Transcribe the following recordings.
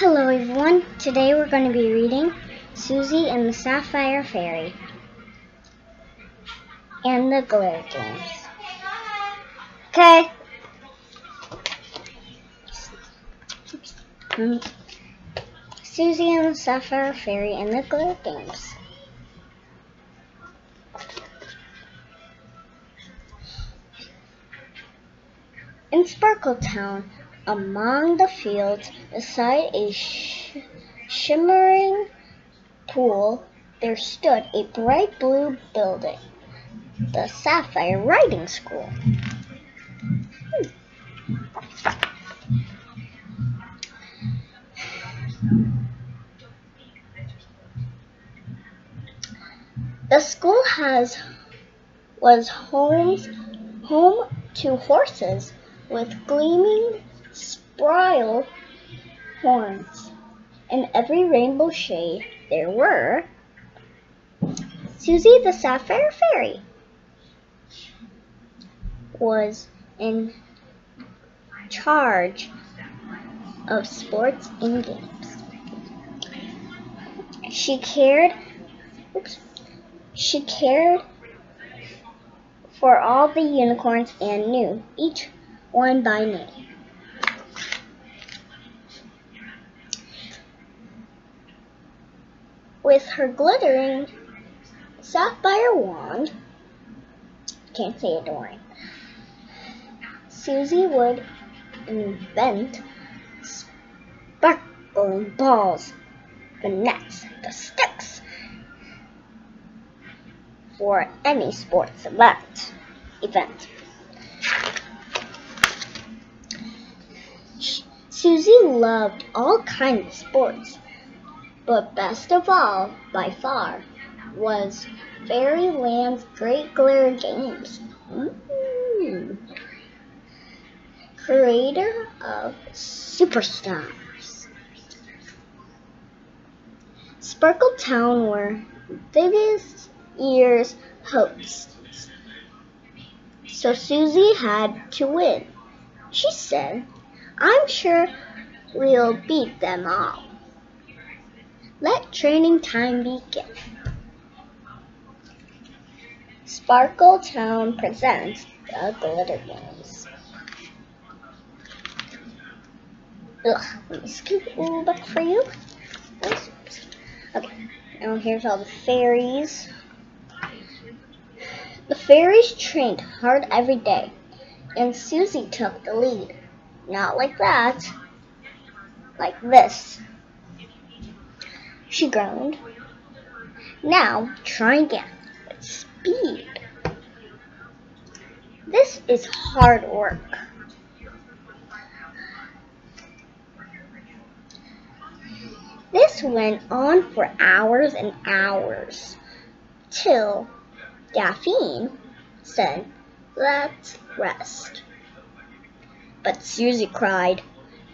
Hello everyone, today we're going to be reading Susie and the Sapphire Fairy and the Glitter Games. Okay. Susie and the Sapphire Fairy and the Glitter Games. In Sparkletown, among the fields, beside a sh shimmering pool, there stood a bright blue building, the Sapphire Riding School. Hmm. The school has was homes home to horses with gleaming spiral horns. In every rainbow shade there were Susie the Sapphire Fairy was in charge of sports and games. She cared oops, she cared for all the unicorns and knew each one by name. With her glittering sapphire wand, can't say adoring, Susie would invent sparkling balls, the nets, the sticks, for any sports event. event. Susie loved all kinds of sports, but best of all, by far, was Fairyland's Great Glare Games. Mm. Creator of Superstars. Sparkle Town were this year's hosts. So Susie had to win. She said, I'm sure we'll beat them all. Let training time begin. Sparkle Town presents the Glitter Games. Ugh, let me scoop a little back for you. Okay, now here's all the fairies. The fairies trained hard every day, and Susie took the lead. Not like that. Like this. She groaned. Now, try again. With speed. This is hard work. This went on for hours and hours, till Daphne said, let's rest. But Susie cried,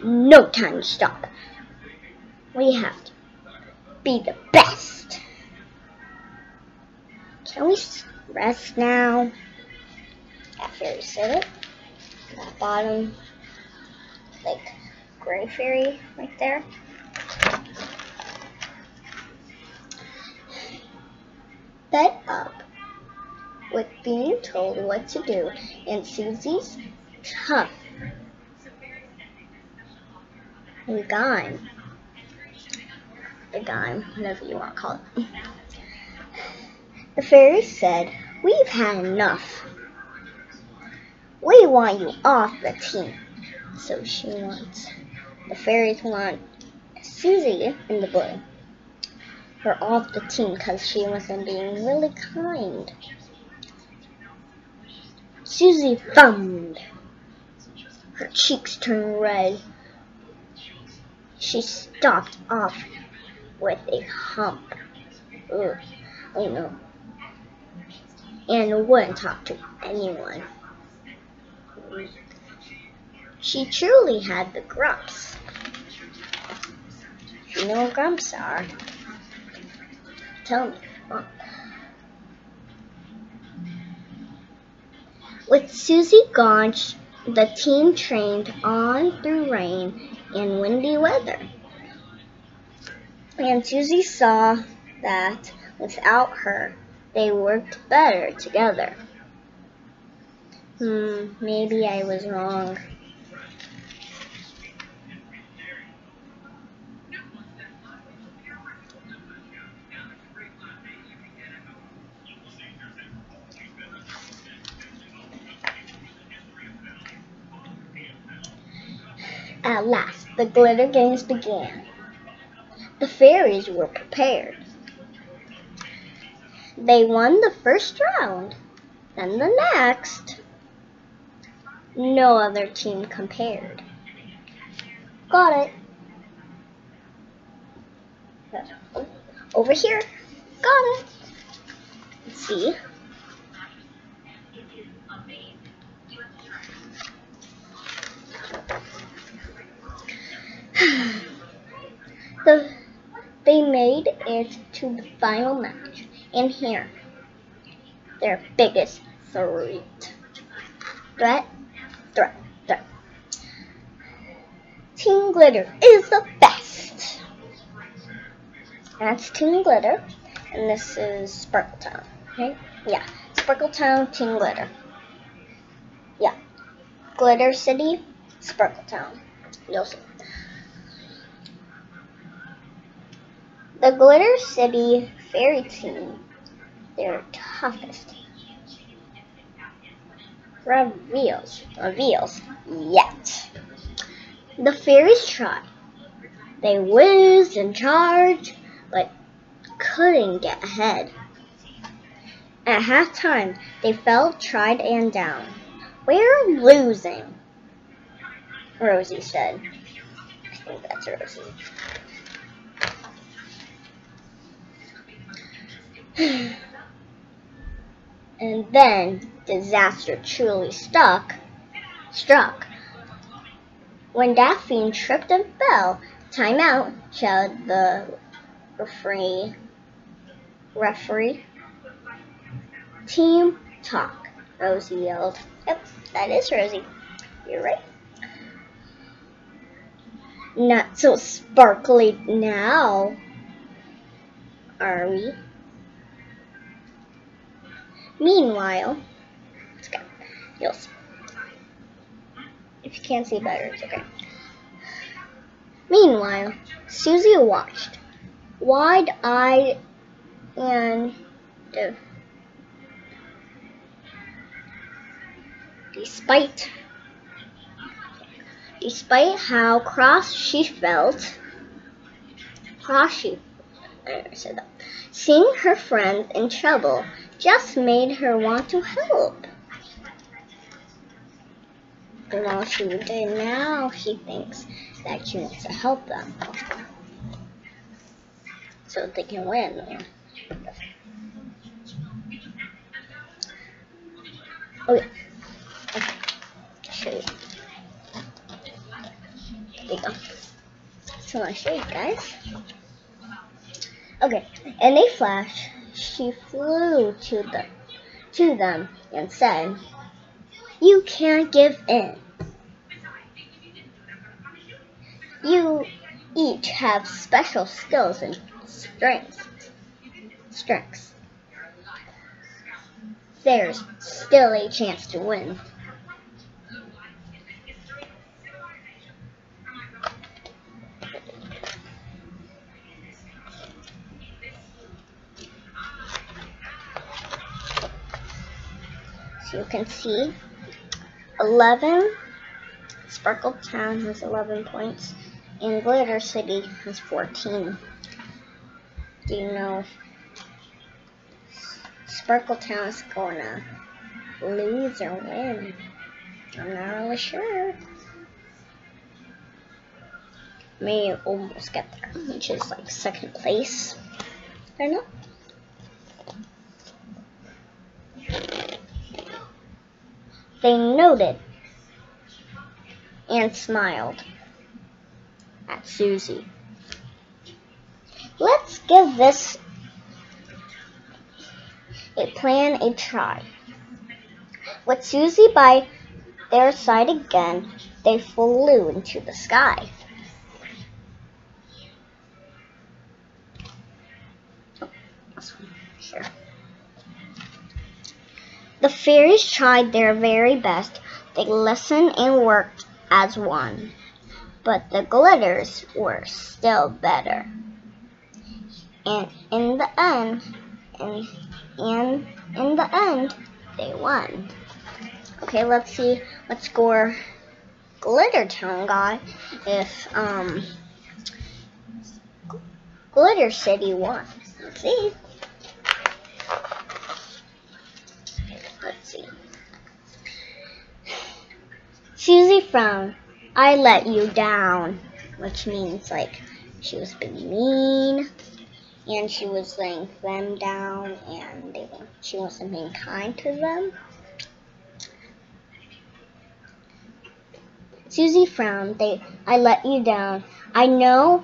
No time to stop. We have to be the best. Can we rest now? That fairy said it. That bottom, like, gray fairy right there. Fed up with being told what to do, and Susie's tough the guy, guy, whatever you want to call it. The fairy said, We've had enough. We want you off the team. So she wants, the fairies want Susie in the blue. Her off the team because she wasn't being really kind. Susie thumbed. Her cheeks turned red she stopped off with a hump. Ugh, I know. And wouldn't talk to anyone. She truly had the grumps. You know what grumps are? Tell me. With Susie gone, the team trained on through rain and windy weather. And Susie saw that without her, they worked better together. Hmm, maybe I was wrong. At last, the glitter games began. The fairies were prepared. They won the first round, then the next. No other team compared. Got it. Over here. Got it. Let's see. the they made it to the final match, and here, their biggest threat. Threat, threat, threat. Team Glitter is the best. That's Team Glitter, and this is Sparkle Town. Okay? Yeah, Sparkle Town, Team Glitter. Yeah, Glitter City, Sparkle Town. You'll see. The Glitter City Fairy Team, their toughest, reveals, reveals yet. The fairies try. They whizzed and charged, but couldn't get ahead. At halftime, they fell, tried, and down. We're losing, Rosie said. I think that's Rosie. And then disaster truly stuck, struck. When Daphne tripped and fell, time out, shouted the referee. Referee. Team talk, Rosie yelled. Yep, that is Rosie. You're right. Not so sparkly now, are we? Meanwhile, it's okay. You'll see. If you can't see better, it's okay. Meanwhile, Susie watched, wide-eyed and despite despite how cross she felt, cross she I said that, seeing her friend in trouble just made her want to help. And all she did now, she thinks that she wants to help them. So they can win. Oh yeah. Okay. Show you. There you go. So I'll show you guys. Okay, and a flash, she flew to the to them and said, "You can't give in. You each have special skills and strengths. Strengths. There's still a chance to win." You can see 11, Sparkle Town has 11 points, and Glitter City has 14. Do you know Sparkle Town is going to lose or win? I'm not really sure. May almost get there, which is like second place. I know. They noted and smiled at Susie. Let's give this a plan a try. With Susie by their side again, they flew into the sky. The fairies tried their very best. They listened and worked as one. But the glitters were still better. And in the end, and, and in the end, they won. Okay, let's see what score Glitter Town got if um Glitter City won. Let's see. Susie frowned. I let you down, which means like she was being mean and she was laying them down and they, she wasn't being kind to them. Susie frowned. They, I let you down. I know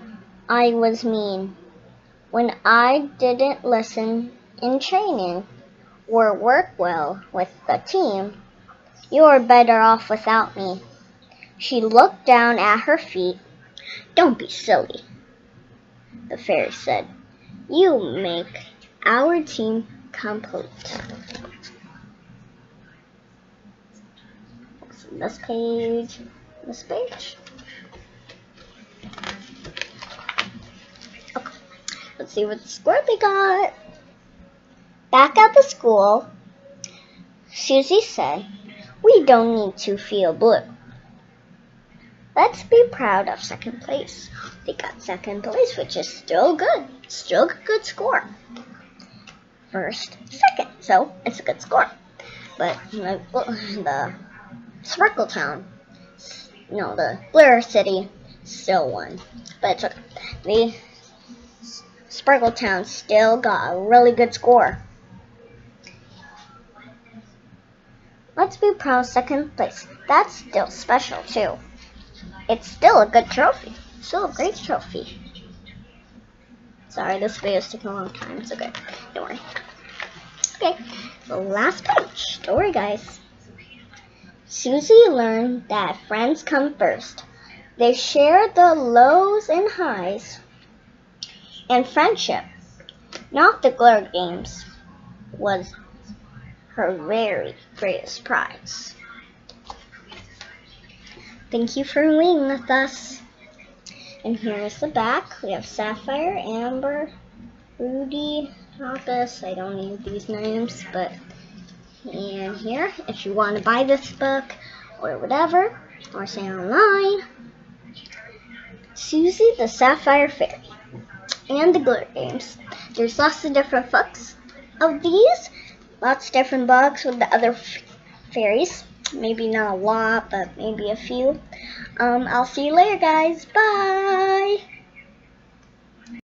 I was mean when I didn't listen in training or work well with the team. You're better off without me. She looked down at her feet. Don't be silly, the fairy said. You make our team complete. This page, this page. Okay, let's see what score got. Back at the school, Susie said, we don't need to feel blue. Let's be proud of second place. They got second place, which is still good. Still a good score. First, second, so it's a good score. But the, the Sparkle Town, you know, the Glitter City, still won. But okay. the Sparkle Town still got a really good score. Be proud second place. That's still special too. It's still a good trophy. Still a great trophy. Sorry, this video is taking a long time. It's okay. Don't worry. Okay, the last page. Worry, guys. Susie learned that friends come first. They share the lows and highs and friendship. Not the glitter games was her very greatest prize. Thank you for reading with us. And here's the back. We have Sapphire, Amber, Rudy, Opus. I don't need these names, but and here, if you want to buy this book or whatever, or say online, Susie the Sapphire Fairy and the Glitter Games. There's lots of different books of these, lots of different books with the other fairies. Maybe not a lot, but maybe a few. Um, I'll see you later, guys. Bye!